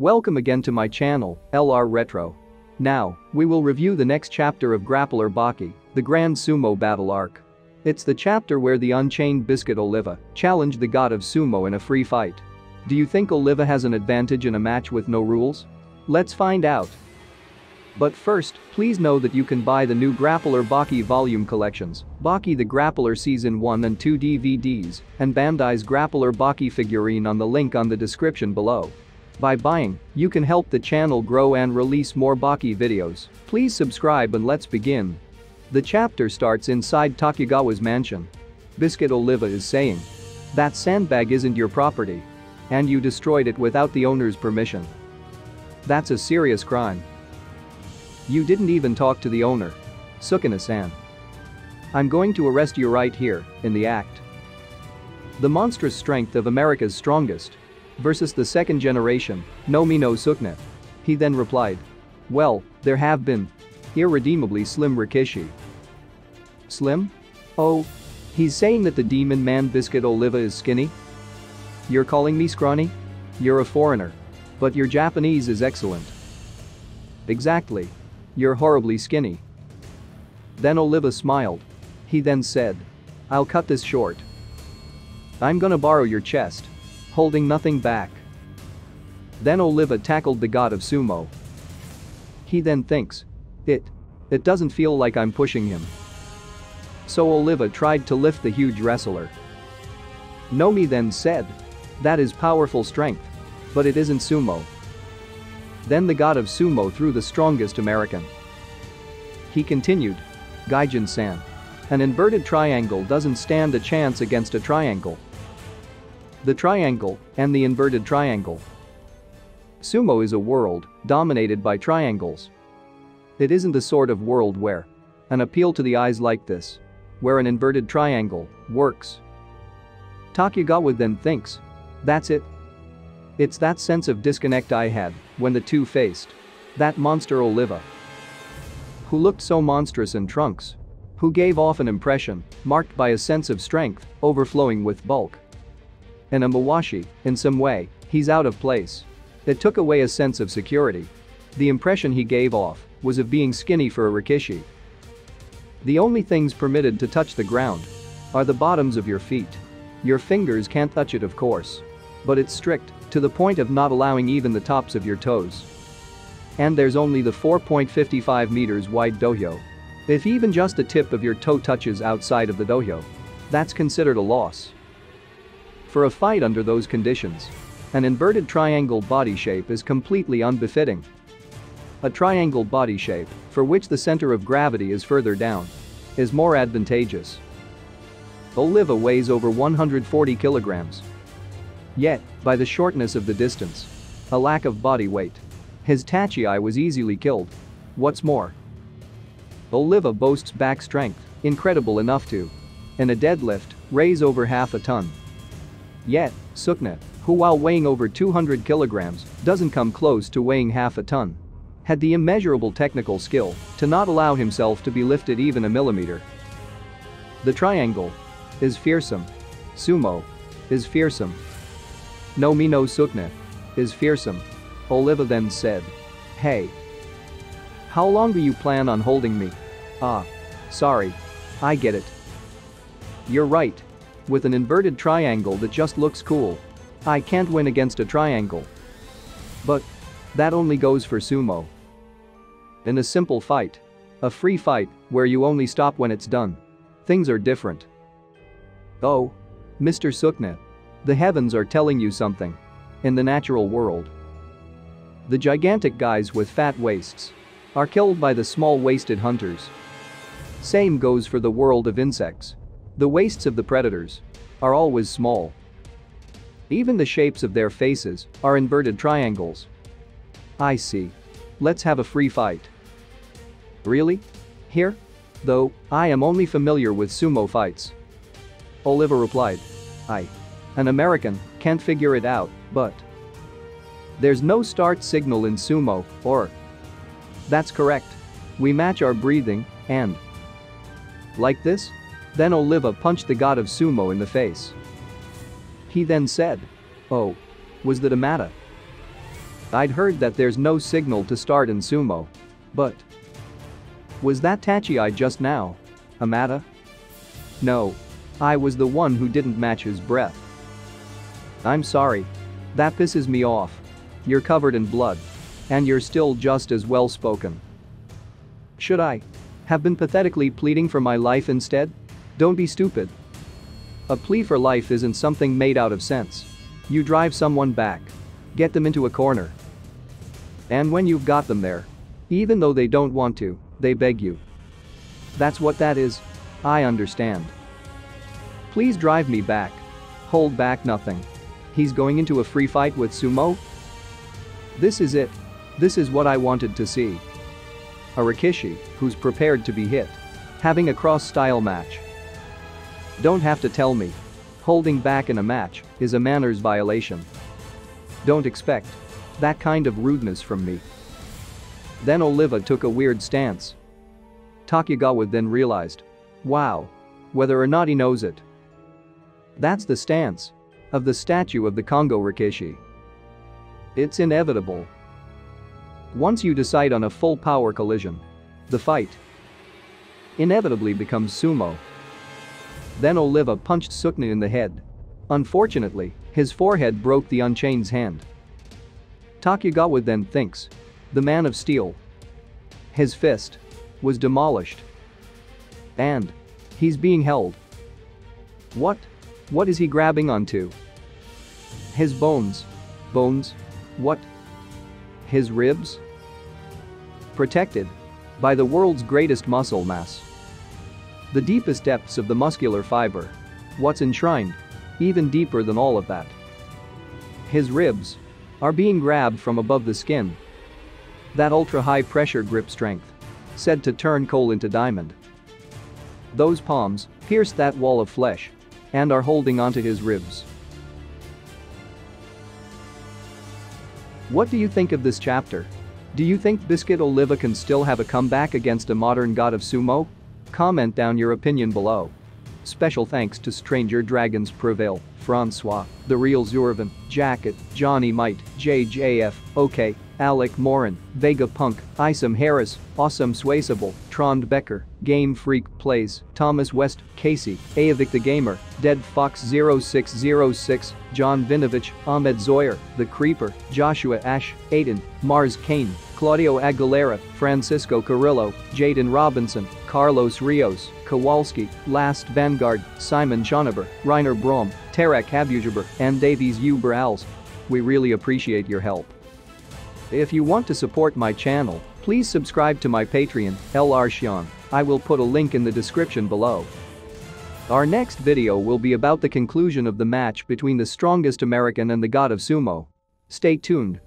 Welcome again to my channel, LR Retro. Now, we will review the next chapter of Grappler Baki, the Grand Sumo Battle Arc. It's the chapter where the unchained Biscuit Oliva challenged the god of sumo in a free fight. Do you think Oliva has an advantage in a match with no rules? Let's find out. But first, please know that you can buy the new Grappler Baki volume collections, Baki the Grappler Season 1 and 2 DVDs, and Bandai's Grappler Baki figurine on the link on the description below. By buying, you can help the channel grow and release more Baki videos. Please subscribe and let's begin. The chapter starts inside Tokugawa's mansion. Biscuit Oliva is saying. That sandbag isn't your property. And you destroyed it without the owner's permission. That's a serious crime. You didn't even talk to the owner. Sukune-san. I'm going to arrest you right here, in the act. The monstrous strength of America's strongest versus the second generation, Nomi no Sukune. He then replied. Well, there have been. Irredeemably slim Rikishi. Slim? Oh. He's saying that the demon man Biscuit Oliva is skinny? You're calling me scrawny? You're a foreigner. But your Japanese is excellent. Exactly. You're horribly skinny. Then Oliva smiled. He then said. I'll cut this short. I'm gonna borrow your chest holding nothing back. Then Oliva tackled the god of sumo. He then thinks. It. It doesn't feel like I'm pushing him. So Oliva tried to lift the huge wrestler. Nomi then said. That is powerful strength. But it isn't sumo. Then the god of sumo threw the strongest American. He continued. Gaijin-san. An inverted triangle doesn't stand a chance against a triangle the triangle, and the inverted triangle. Sumo is a world dominated by triangles. It isn't the sort of world where an appeal to the eyes like this, where an inverted triangle works. Tokugawa then thinks, that's it. It's that sense of disconnect I had when the two faced. That monster Oliva. Who looked so monstrous in trunks. Who gave off an impression marked by a sense of strength overflowing with bulk and a Mawashi, in some way, he's out of place. It took away a sense of security. The impression he gave off was of being skinny for a Rikishi. The only things permitted to touch the ground are the bottoms of your feet. Your fingers can't touch it of course. But it's strict, to the point of not allowing even the tops of your toes. And there's only the 4.55 meters wide dohyo. If even just the tip of your toe touches outside of the dohyo, that's considered a loss. For a fight under those conditions, an inverted triangle body shape is completely unbefitting. A triangle body shape, for which the center of gravity is further down, is more advantageous. Oliva weighs over 140 kilograms. Yet, by the shortness of the distance, a lack of body weight, his Tachiai was easily killed. What's more, Oliva boasts back strength, incredible enough to, in a deadlift, raise over half a ton. Yet, Sukune, who while weighing over 200 kilograms, doesn't come close to weighing half a ton, had the immeasurable technical skill to not allow himself to be lifted even a millimeter. The triangle is fearsome. Sumo is fearsome. Nomi no Sukune is fearsome. Oliva then said. Hey. How long do you plan on holding me? Ah. Sorry. I get it. You're right with an inverted triangle that just looks cool. I can't win against a triangle. But that only goes for sumo. In a simple fight, a free fight where you only stop when it's done, things are different. Oh, Mr. Sukune, the heavens are telling you something. In the natural world, the gigantic guys with fat waists are killed by the small-waisted hunters. Same goes for the world of insects. The waists of the predators are always small. Even the shapes of their faces are inverted triangles. I see. Let's have a free fight. Really? Here? Though, I am only familiar with sumo fights. Oliva replied. I. An American, can't figure it out, but. There's no start signal in sumo, or. That's correct. We match our breathing, and. Like this? Then Oliva punched the god of sumo in the face. He then said, Oh. Was that a matter? I'd heard that there's no signal to start in sumo. But. Was that Tachiai just now? Hamada? No. I was the one who didn't match his breath. I'm sorry. That pisses me off. You're covered in blood. And you're still just as well spoken. Should I? Have been pathetically pleading for my life instead? Don't be stupid. A plea for life isn't something made out of sense. You drive someone back. Get them into a corner. And when you've got them there, even though they don't want to, they beg you. That's what that is. I understand. Please drive me back. Hold back nothing. He's going into a free fight with Sumo? This is it. This is what I wanted to see. A Rikishi, who's prepared to be hit. Having a cross-style match. Don't have to tell me. Holding back in a match is a manners violation. Don't expect that kind of rudeness from me. Then Oliva took a weird stance. Tokugawa then realized. Wow. Whether or not he knows it. That's the stance of the statue of the Kongo Rikishi. It's inevitable. Once you decide on a full power collision, the fight inevitably becomes sumo. Then Oliva punched Sukune in the head. Unfortunately, his forehead broke the Unchained's hand. Tokugawa then thinks. The man of steel. His fist was demolished. And he's being held. What? What is he grabbing onto? His bones. Bones? What? His ribs? Protected by the world's greatest muscle mass. The deepest depths of the muscular fiber. What's enshrined? Even deeper than all of that. His ribs are being grabbed from above the skin. That ultra-high pressure grip strength. Said to turn coal into diamond. Those palms pierce that wall of flesh and are holding onto his ribs. What do you think of this chapter? Do you think Biscuit Oliva can still have a comeback against a modern god of sumo? Comment down your opinion below. Special thanks to Stranger Dragons Prevail, Francois, The Real Zurvan, Jacket, Johnny Might, JJF, OK, Alec Morin, Vega Punk, Isam Harris, Awesome Swayable, Trond Becker, Game Freak Plays, Thomas West, Casey, Aavik the Gamer, Dead Fox 0606, John Vinovich, Ahmed Zoyer, The Creeper, Joshua Ash, Aiden, Mars Kane, Claudio Aguilera, Francisco Carrillo, Jaden Robinson, Carlos Rios, Kowalski, Last Vanguard, Simon Schoneber, Reiner Brom, Tarek Abujaber, and Davies Uberals. We really appreciate your help. If you want to support my channel, please subscribe to my Patreon, LR Shion. I will put a link in the description below. Our next video will be about the conclusion of the match between the strongest American and the god of sumo. Stay tuned.